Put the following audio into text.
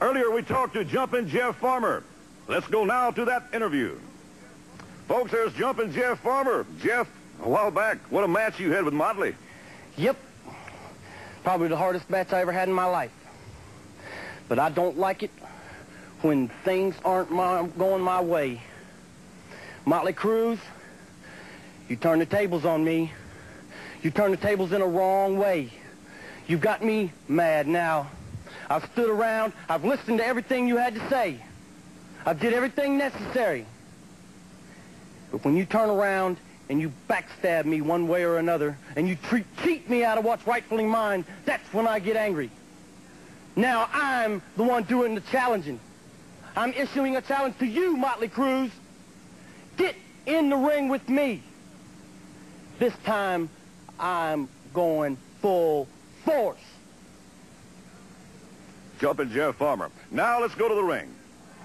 Earlier we talked to Jumpin' Jeff Farmer. Let's go now to that interview. Folks, there's Jumpin' Jeff Farmer. Jeff, a while back, what a match you had with Motley. Yep. Probably the hardest match I ever had in my life. But I don't like it when things aren't my, going my way. Motley Cruz, you turn the tables on me. You turn the tables in a wrong way. You've got me mad now. I've stood around. I've listened to everything you had to say. I've did everything necessary. But when you turn around and you backstab me one way or another, and you treat, cheat me out of what's rightfully mine, that's when I get angry. Now I'm the one doing the challenging. I'm issuing a challenge to you, Motley Cruz. Get in the ring with me. This time, I'm going full force. Jumpin' Jeff Farmer. Now let's go to the ring.